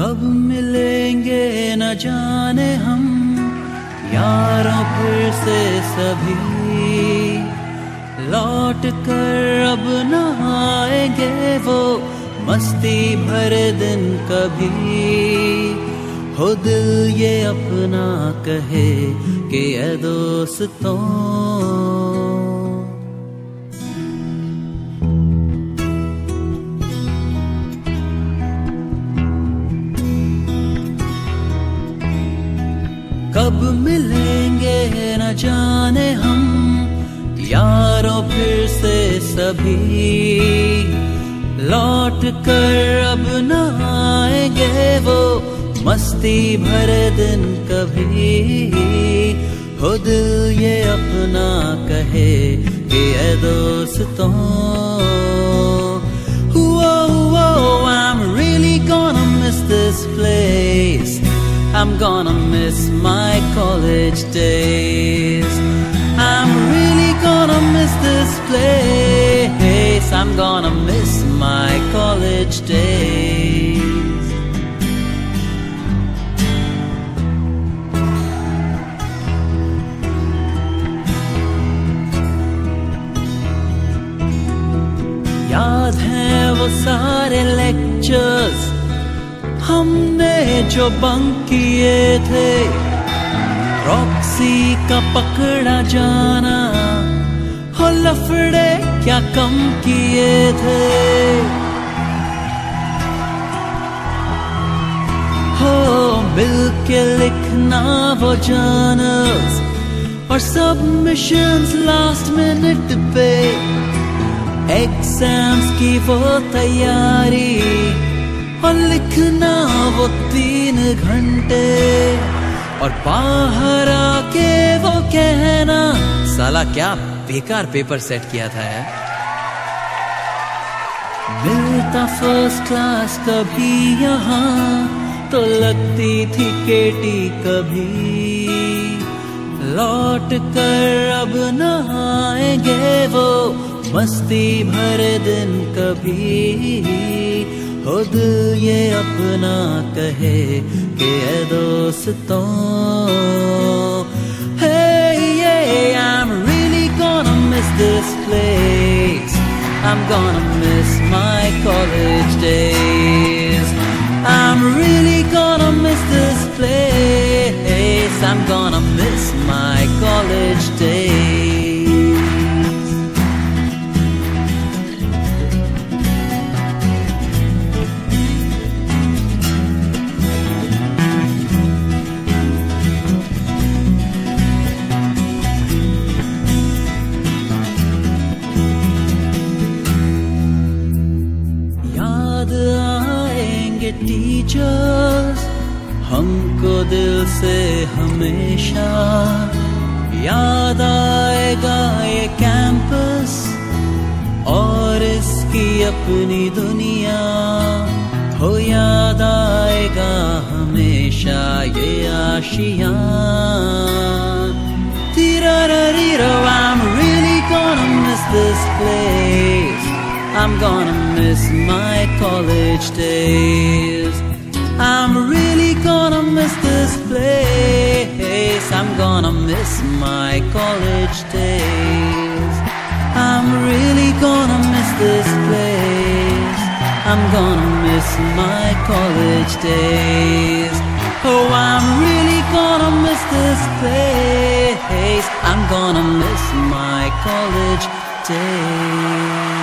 कब मिलेंगे न जाने हम, यारों फिर से सभी। लौट कर अब न आएँगे वो, मस्ती भरे दिन कभी। हो दिल ये अपना कहे कि दोस्तों कब मिलेंगे न जाने हम, यारों फिर से सभी। लौट कर अब न आएँगे वो, मस्ती भरे दिन कभी। खुद ये अपना कहे कि दोस्तों I'm gonna miss my college days. I'm really gonna miss this place. I'm gonna miss my college days. याद है वो सारे लेक्चर्स हमने जो बंक किए थे रॉक्सी का पकड़ा जाना, हो लफड़े क्या कम किए थे? हो मिल के लिखना वो जर्नल्स और सब सबमिशंस लास्ट मिनट पे एग्ज़ाम्स की वो तैयारी। तीन घंटे। और बाहर आके वो कहना, साला क्या बेकार पेपर सेट किया था यार। मिलता फ़र्स्ट क्लास कभी यहाँ तो लगती थी केटी कभी। लौट कर अब न आएँगे वो, मस्ती भरे दिन कभी। हो दिल ये अपना कहे कि ए दोस्तों Hey, yeah, I'm really gonna miss this place. I'm gonna miss my college days. I'm really gonna miss this place. I'm gonna miss my college days. आएंगे टीचर्स हमको दिल से हमेशा याद आएगा ये कैंपस और इसकी अपनी दुनिया हो याद आएगा हमेशा ये Asia Tirarariro, I'm really gonna miss this place. I'm gonna miss my college days. I'm really gonna miss this place. I'm gonna miss my college days. I'm really gonna miss this place. I'm gonna miss my college days. Oh, I'm really gonna miss this place. I'm gonna miss my college days.